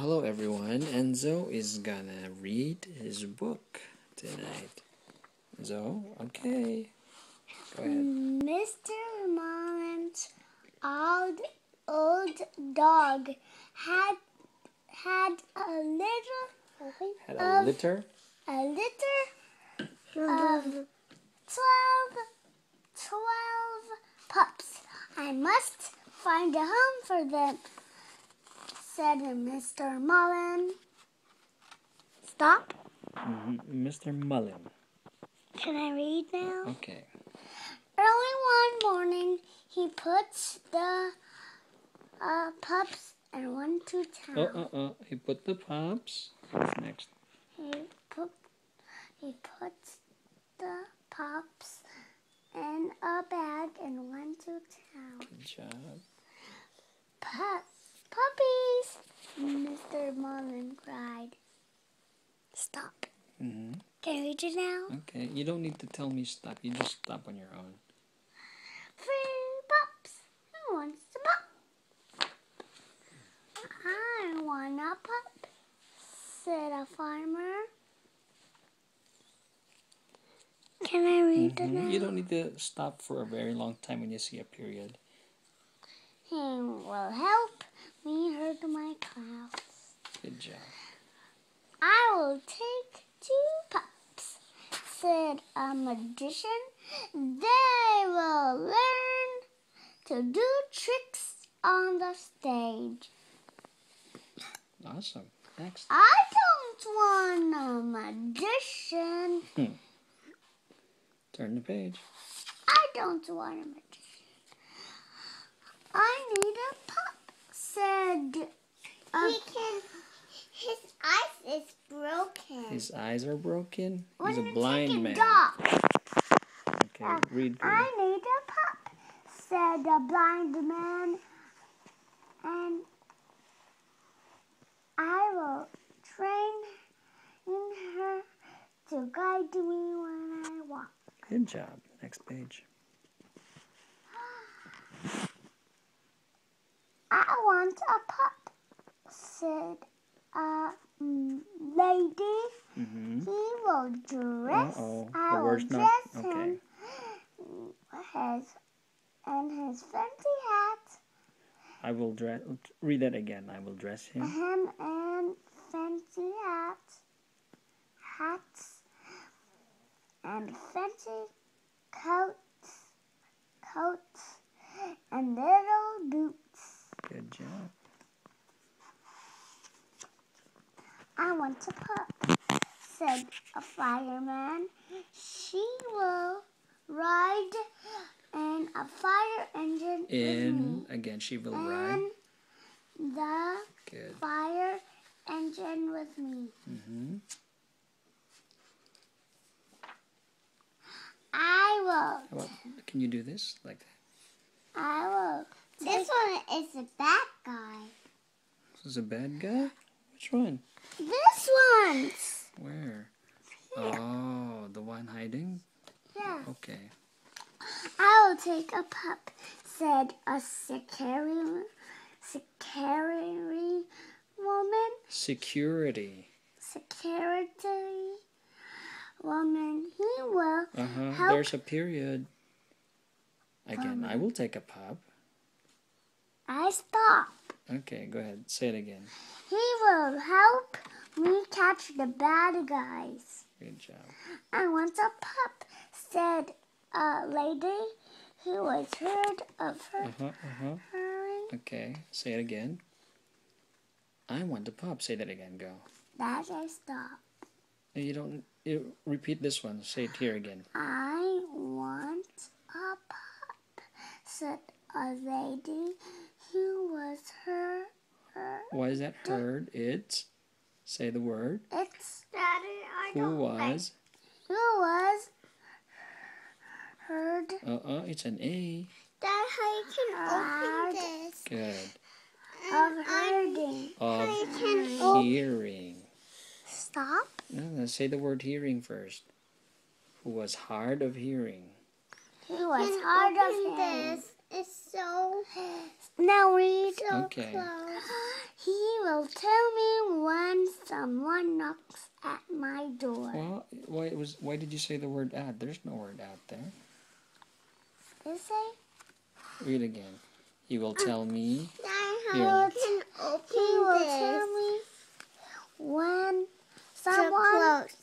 Hello everyone, Enzo is gonna read his book tonight. Enzo, okay. Go ahead. Mr. Mullen's old old dog had had a little Had a of- litter. a litter of twelve twelve pups. I must find a home for them, said Mr. Mullen. Stop. Mhm, Mr. Mullen. Can I read now? Okay. Early one morning, he puts the uh, pups and went to town. Oh, uh, uh. He put the pups. What's next? He put he puts the pups in a bag and went to town. Good job. Pups, puppies! Mr. Mullen cried. Stop. hmm Can I read it now? Okay. You don't need to tell me stop. You just stop on your own. Free pups. Who wants a pup? I want a pup, said a farmer. Can I read it Mhm. now? You don't need to stop for a very long time when you see a period. He will help me herd my cows. Good job. I will take two pups, said a magician. They will learn to do tricks on the stage. Awesome. Next. I don't want a magician. Hmm. Turn the page. I don't want a magician. I need a pup, said a He can. His eyes is broken. His eyes are broken. What He's a blind man. dog? Okay, Uh, read. I need a pup, said the blind man, and I will train in her to guide me when I walk. Good job. Next page. I want a pup, said a lady. Mm-hmm. He will dress. Uh-oh. I The will word's not- dress okay. him. His and his fancy hat. I will dress. Read that again. I will dress him. him and fancy hats, hats, and fancy coats, coats, and little boots. Good job. I want a pup, said a fireman. She will ride in a fire engine In again, she will with me, ride. and the Good. fire engine with me. Mm-hmm. I will. About? Can you do this like that? I will. This one is a bad guy. This is a bad guy. Which one? This one's. Where? Oh, the one hiding. Yeah. Okay. I will take a pup, said a secretary, secretary woman, Security. Security woman. He will. Uh huh. Help. There's a period. Again, I will take a pup. I stop. Okay, go ahead. Say it again. He will help me catch the bad guys. Good job. I want a pup, said a lady who was heard of her. Uh huh. Uh huh. hurrying. Okay. Say it again. I want a pup. Say that again. Go. That I stop. You don't. You repeat this one. Say it here again. I want a pup, said a lady who was her. her Why is that heard? It's. Say the word. it's Daddy, I Who don't like was? who was heard Uh uh. It's an A. Dad, how you can Hard. open this? Good. of herding. Of I can hearing. Stop. No, no. Say the word hearing first. Who was hard of hearing? Who was can hard of open hearing. this. It's so Now read. so Okay. close. He will will tell me when someone knocks at my door. Well, why was why did you say the word at? There's no word at there. Is it? Read again. He will tell me. Now Here. how can open He will this? tell me when someone close.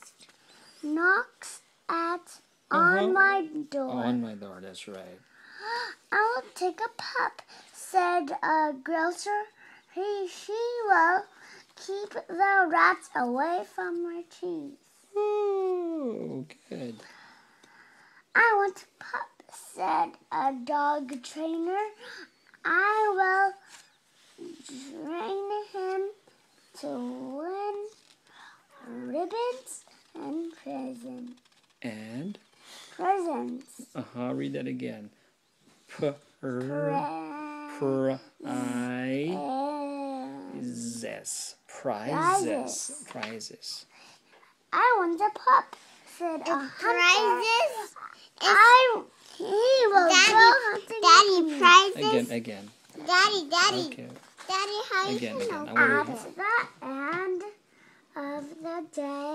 knocks at Uh-huh. on my door. On my door. That's right. I will take a pup, said a grocer. He, she will keep the rats away from my cheese. Oh, good. I want a pup, said a dog trainer. I will train him to win ribbons and presents. And Presents. uh huh. Read that again. P r Pre- prizes. Prizes. Prizes. I want a pup, said a hunter. Prizes? I he will Daddy, go hunting Daddy, with me. prizes? Again. Again. Daddy, Daddy, Okay. Daddy, how you Again, can again. I open wanna At the end of the day,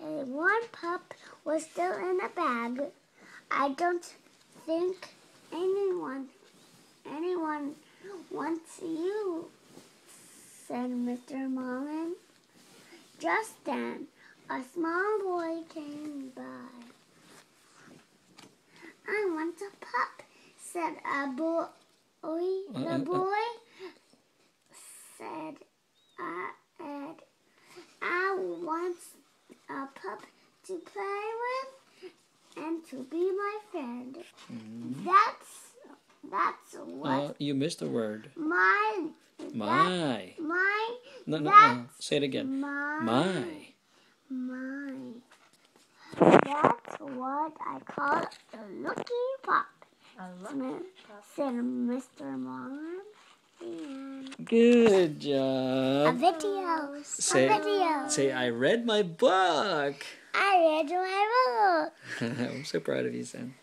a one pup was still in a bag. I don't think anyone anyone wants you, said Mr. Mullen. Just then, a small boy came by. I want a pup, said a boy. Uh, uh, The uh. boy said, uh, Ed, I want a pup to play with and to be my friend. That's that's what Uh, you missed a word. my My. my No, no. Uh, say it again. my My. my. That's what I call a lucky pup. Said Mr. Mom. And Good a job. video. Say, a video. say, I read my book. I read my book. I'm so proud of you, Sam.